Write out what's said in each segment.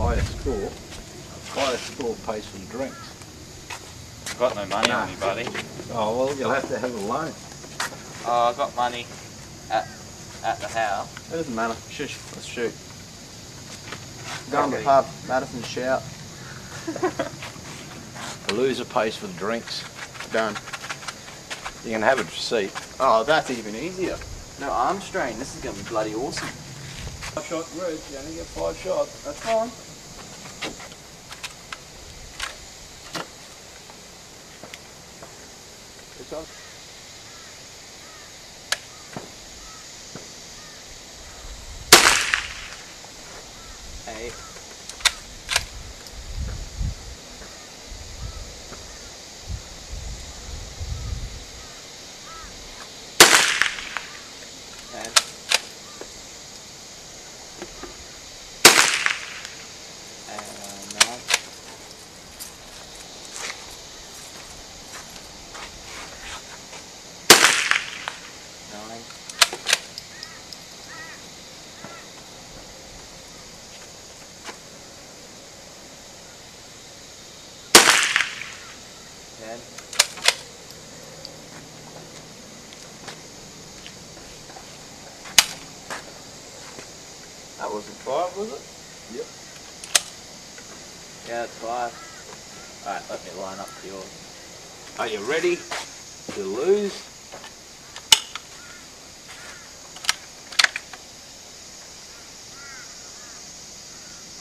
higher score, higher score pays for the drinks. I've got no money Nah. on me, buddy. Oh, well, you'll have to have a loan. Oh, I've got money at at the house. It doesn't matter. Shush. Let's shoot. Go on the pub. Madison shout. The loser pays for the drinks. Done. You can have a receipt. Oh, that's even easier. No arm strain. This is gonna be bloody awesome. Five shot group, you only get five shots. That's fine. It's on. Eight. Ten. And nine. Nine. That wasn't five, was it? Yep. Yeah, that's five. Alright, let me line up to yours. Are you ready to lose?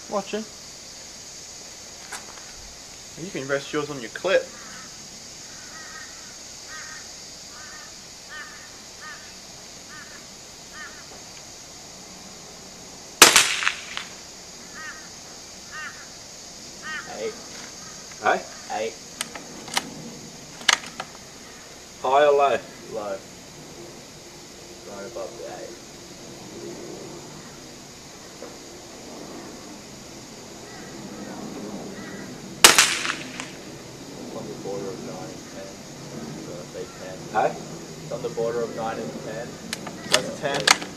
Watching. You can rest yours on your clip. order of 9 and 10. That's a 10.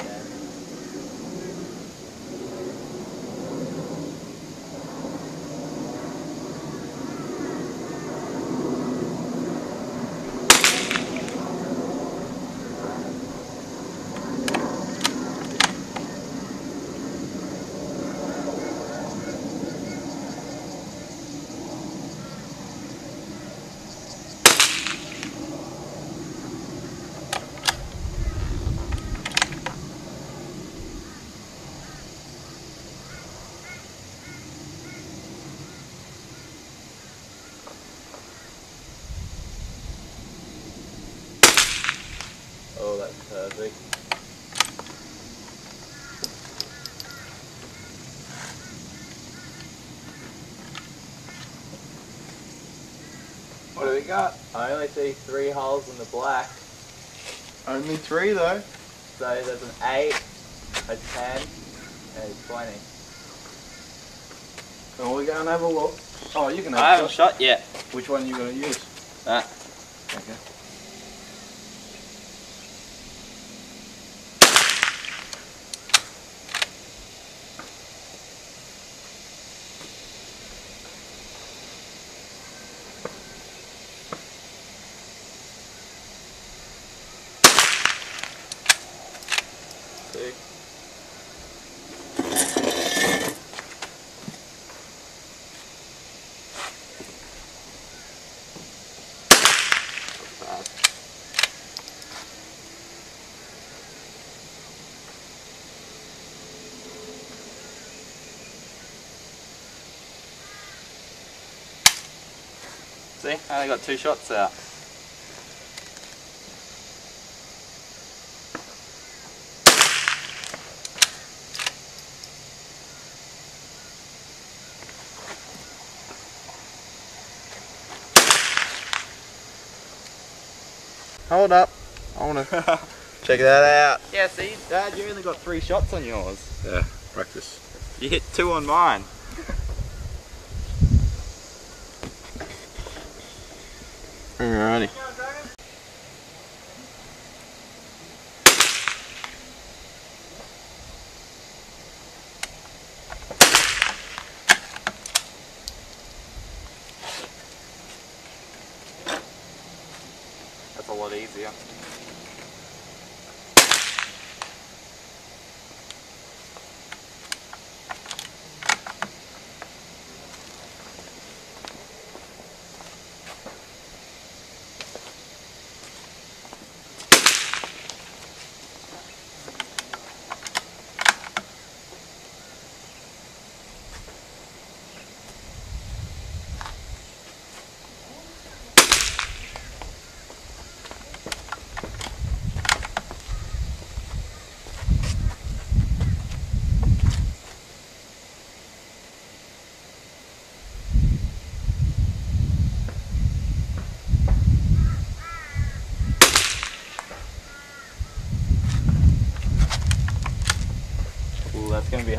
Oh, that's perfect. What do we got? I only see three holes in the black. Only three though. So there's an 8, a 10, and a 20. Oh, we go and have a look. Oh, you can have I a haven't shot. shot yet. Which one are you going to use? That. Okay. See, I only got two shots out. Hold up. I wanna check that out. Yeah, see, Dad, you only got three shots on yours. Yeah, practice. You hit two on mine. Alrighty. That's a lot easier.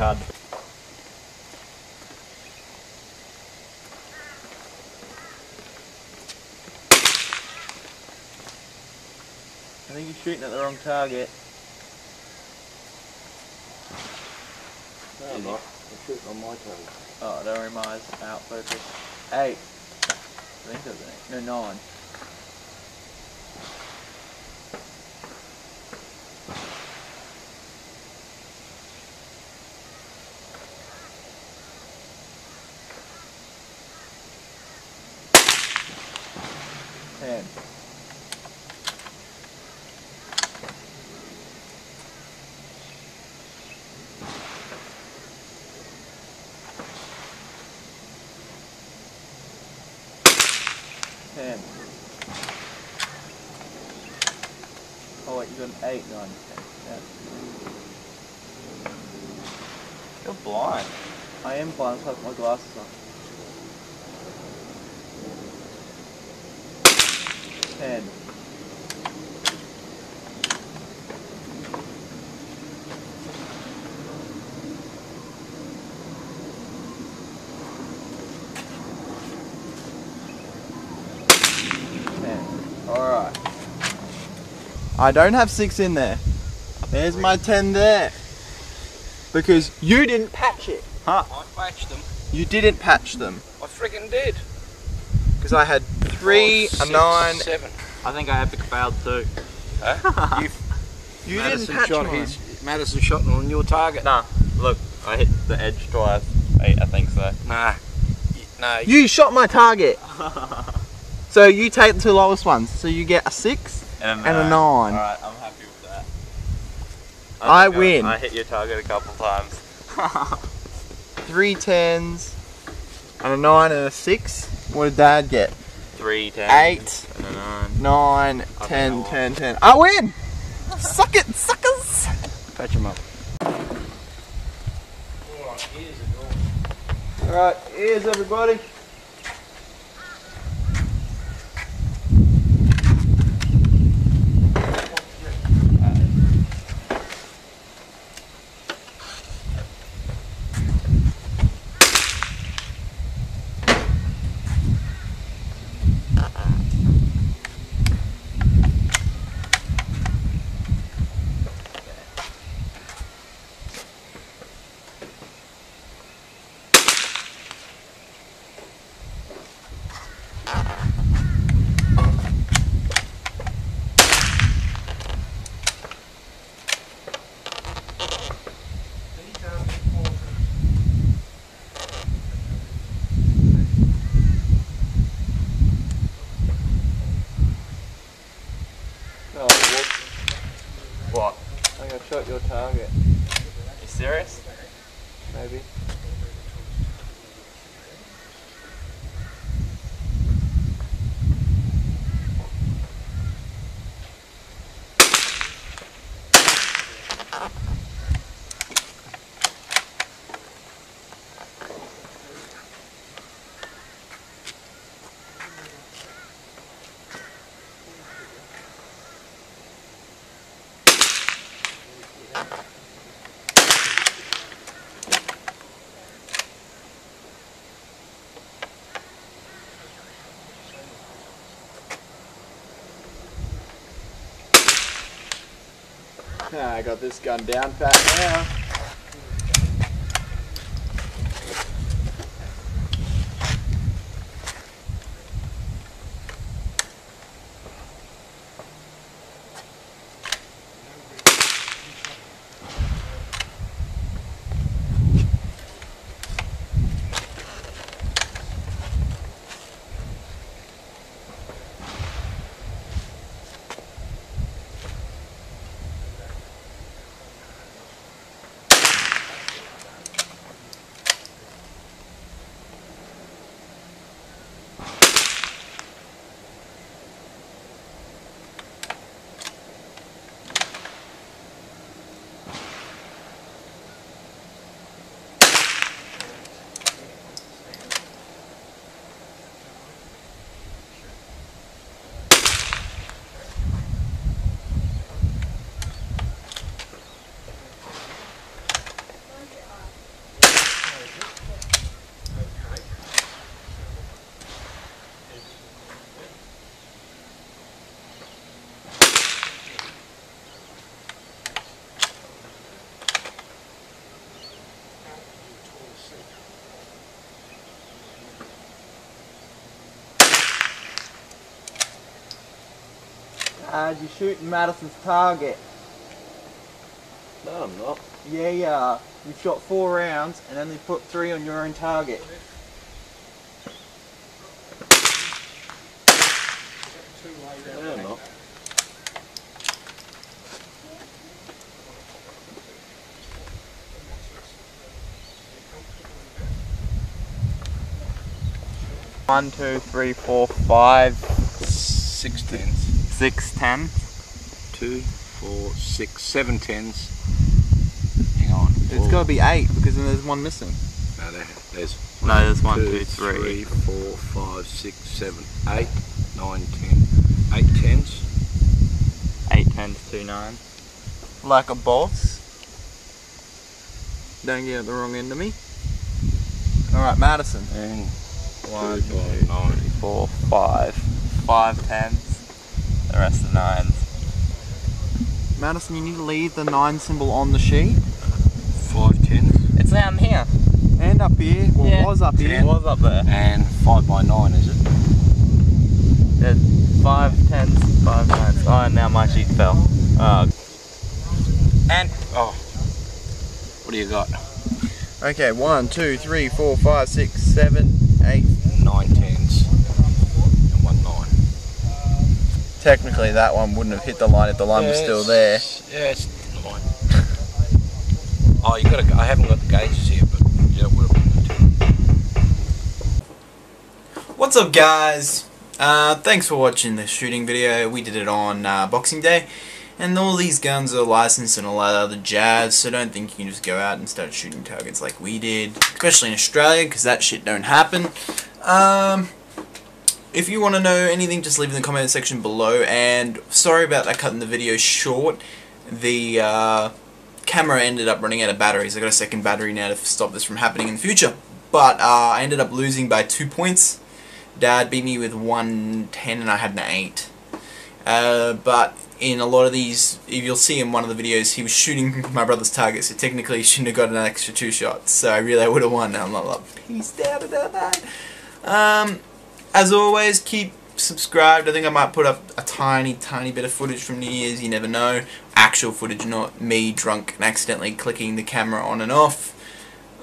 Hard. I think you're shooting at the wrong target. No, I'm not. I'm shooting on my toes. Oh, don't worry, mine's out focus. Eight. I think that's an eight. No, nine. 10. Oh wait, you got an 8, 9, Yeah. You're blind. I am blind, so I have my glasses on. 10. I don't have six in there. There's my ten there. Because you didn't patch it. Huh? I patched them. You didn't patch them. I friggin' did. Because I had three, Five, a nine. seven. I think I epic failed too. Huh? you You Madison didn't patch shot mine. his. Madison shot on your target. Nah, look, I hit the edge twice. I, I think so. Nah. Y- Nah. You shot my target. so you take the two lowest ones. So you get a six. And And uh, a nine. Alright, I'm happy with that. I think win. I hit your target a couple times. Three tens, and a nine and a six. What did Dad get? Three, ten. Eight, And a nine. nine, I ten, I ten, ten. I win! Suck it, suckers! Patch him up. Alright, here's everybody. I got this gun down pat now. Dad, you're shooting Madison's target. No, I'm not. Yeah, you are. You've shot four rounds and only put three on your own target. No, I'm not. One, two, three, four, five, Six tens. Six, ten. Two, four, six, seven tens. Hang on. It's got to be eight because then there's one missing. No, there, there's No, there's one, two, two, three. three, four, five, six, seven, eight, nine, ten. Eight tens. Eight, tens, two, nine. Like a boss. Don't get at the wrong end of me. Alright, Madison. And One, two, by two, nine. three, four, five. Five tens. The rest are nines. Madison, you need to leave the nine symbol on the sheet. Five tens. It's down here. And up here. Well, Yeah. was up here. It was up there. And five by nine, is it? There's five tens, five nines. Oh, and now my sheet fell. Oh, And oh, what do you got? Okay, one, two, three, four, five, six, seven, eight. Nine tens and one nine. Technically, that one wouldn't have hit the line if the line was still there. Yeah, it's nine. oh, you got to. I haven't got the gauges here, but yeah, we'll. What's up, guys? Uh, thanks for watching the shooting video. We did it on uh, Boxing Day, and all these guns are licensed and all that other jazz. So don't think you can just go out and start shooting targets like we did, especially in Australia, because that shit don't happen. Um, if you want to know anything, just leave in the comment section below. And sorry about that cutting the video short. The uh, camera ended up running out of batteries. I got a second battery now to stop this from happening in the future. But uh, I ended up losing by two points. Dad beat me with 110 and I had an 8. Uh, but in a lot of these, if you'll see in one of the videos, he was shooting my brother's target, so technically he shouldn't have got an extra two shots. So I really would have won. I'm not like, peace out about that. Um, as always, keep subscribed. I think I might put up a tiny, tiny bit of footage from New Year's. You never know. Actual footage, not me drunk and accidentally clicking the camera on and off.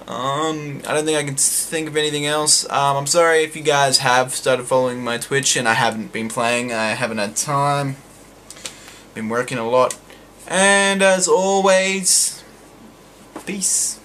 Um, I don't think I can think of anything else. Um, I'm sorry if you guys have started following my Twitch and I haven't been playing. I haven't had time. Been working a lot. And as always, peace.